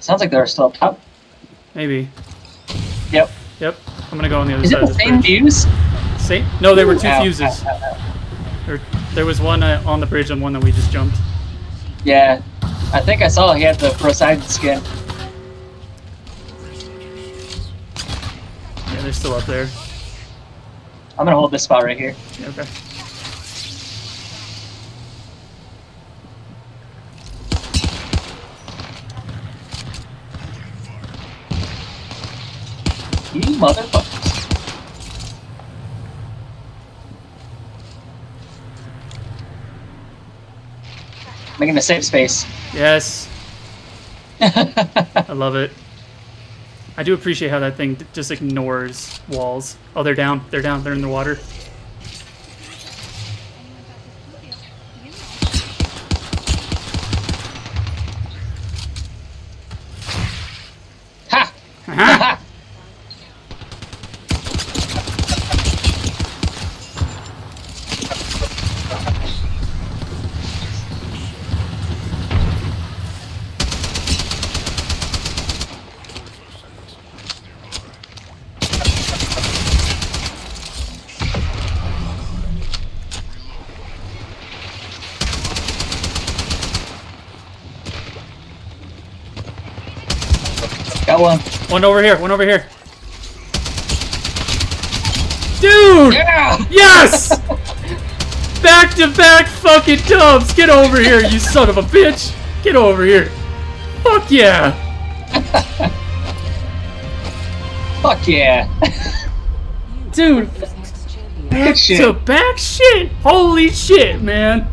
Sounds like they're still up top. Maybe. Yep. Yep. I'm gonna go on the other Is side it the same bridge. fuse? Same? No, there were two Ow, fuses. ow, ow. There, there was one uh, on the bridge and one that we just jumped. Yeah. I think I saw he had the Poseidon skin. Yeah, they're still up there. I'm gonna hold this spot right here. Yeah, okay. You motherfuckers. Making a safe space. Yes, I love it. I do appreciate how that thing d- just ignores walls. Oh, they're down. They're down. They're in the water. Ha. Uh-huh. Ha! Got one. One over here. One over here. Dude! Yeah! Yes! back to back fucking dubs! Get over here, you son of a bitch. Get over here. Fuck yeah. Fuck yeah. Dude, back shit. to back shit. Holy shit, man.